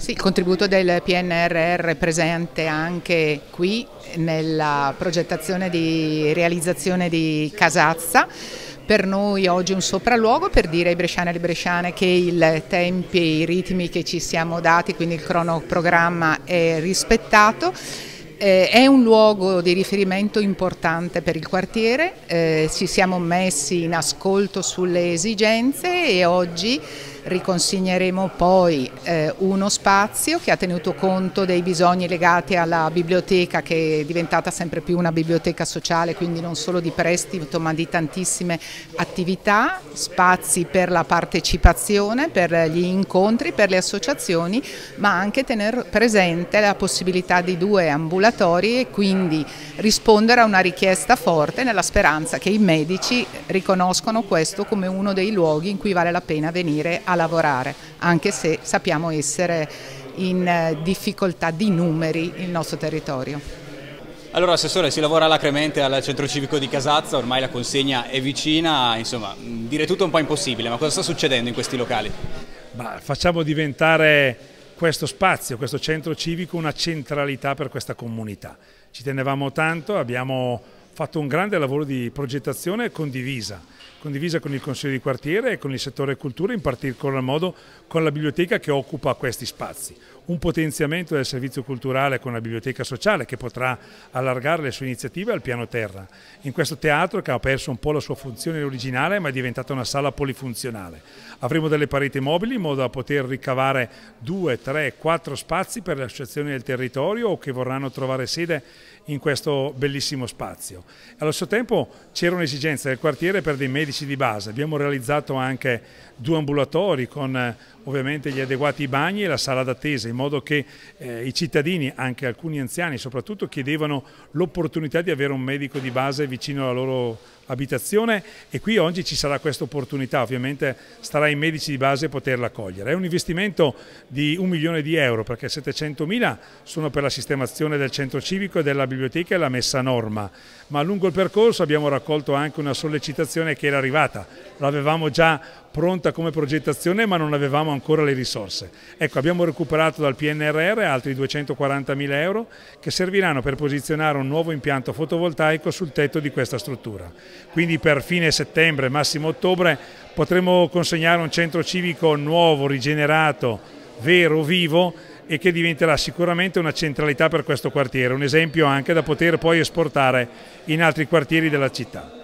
Sì, il contributo del PNRR è presente anche qui nella progettazione di realizzazione di Casazza. Per noi oggi un sopralluogo per dire ai bresciani e alle bresciane che i tempi i ritmi che ci siamo dati, quindi il cronoprogramma è rispettato eh, è un luogo di riferimento importante per il quartiere, eh, ci siamo messi in ascolto sulle esigenze e oggi riconsegneremo poi eh, uno spazio che ha tenuto conto dei bisogni legati alla biblioteca che è diventata sempre più una biblioteca sociale, quindi non solo di prestito ma di tantissime attività, spazi per la partecipazione, per gli incontri, per le associazioni, ma anche tenere presente la possibilità di due ambulatori e quindi rispondere a una richiesta forte nella speranza che i medici riconoscono questo come uno dei luoghi in cui vale la pena venire a lavorare, anche se sappiamo essere in eh, difficoltà di numeri il nostro territorio. Allora Assessore, si lavora alacremente al centro civico di Casazza, ormai la consegna è vicina, insomma dire tutto è un po' impossibile, ma cosa sta succedendo in questi locali? Bah, facciamo diventare questo spazio, questo centro civico una centralità per questa comunità. Ci tenevamo tanto, abbiamo fatto un grande lavoro di progettazione condivisa, condivisa con il Consiglio di quartiere e con il settore cultura, in particolar modo con la biblioteca che occupa questi spazi. Un potenziamento del servizio culturale con la biblioteca sociale che potrà allargare le sue iniziative al piano terra. In questo teatro che ha perso un po' la sua funzione originale ma è diventata una sala polifunzionale. Avremo delle pareti mobili in modo da poter ricavare due, tre, quattro spazi per le associazioni del territorio o che vorranno trovare sede in questo bellissimo spazio. Allo stesso tempo c'era un'esigenza del quartiere per dei medici di base, abbiamo realizzato anche due ambulatori con eh, ovviamente gli adeguati bagni e la sala d'attesa in modo che eh, i cittadini, anche alcuni anziani soprattutto, chiedevano l'opportunità di avere un medico di base vicino alla loro abitazione e qui oggi ci sarà questa opportunità, ovviamente starà ai medici di base poterla cogliere. È un investimento di un milione di euro perché 700 mila sono per la sistemazione del centro civico e della biblioteca e la messa a norma, ma lungo il percorso abbiamo raccolto anche una sollecitazione che era arrivata, l'avevamo già pronta come progettazione ma non avevamo ancora le risorse. Ecco, abbiamo recuperato dal PNRR altri 240 mila euro che serviranno per posizionare un nuovo impianto fotovoltaico sul tetto di questa struttura. Quindi per fine settembre, massimo ottobre, potremo consegnare un centro civico nuovo, rigenerato, vero, vivo e che diventerà sicuramente una centralità per questo quartiere, un esempio anche da poter poi esportare in altri quartieri della città.